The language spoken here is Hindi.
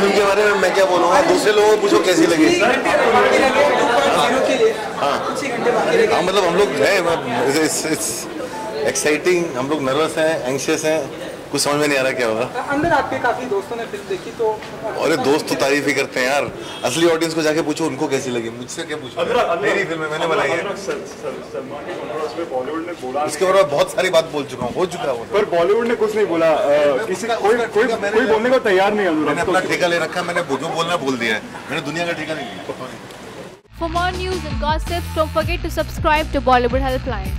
क्या बोलूँगा दूसरे लोगों को पूछो कैसी लगी? हाँ। हाँ मतलब हम लोग हैं एक्साइटिंग हम लोग नर्वस हैं एंशियस हैं। कुछ समझ में नहीं आ रहा क्या होगा अंदर आपके काफ़ी दोस्तों ने फ़िल्म देखी तो अरे दोस्त तो तारीफ़ ही करते हैं यार। असली ऑडियंस को जाके पूछो उनको कैसी लगी? मुझसे क्या पूछो? मेरी फ़िल्म मैंने बनाई है। सलमान की कंट्रोवर्सी पे बॉलीवुड ने बोला इसके बारे में बहुत सारी बात बोल चुका हूँ हो चुका है वो। पर बॉलीवुड ने कुछ नहीं बोला। किसी कोई कोई कोई बोलने को तैयार नहीं है मैंने अपना ठेका ले रखा मैंने जो बोलना बोल दिया है। मैंने दुनिया का ठेका नहीं लिया। For more news and gossip, don't forget to subscribe to Bollywood Helpline.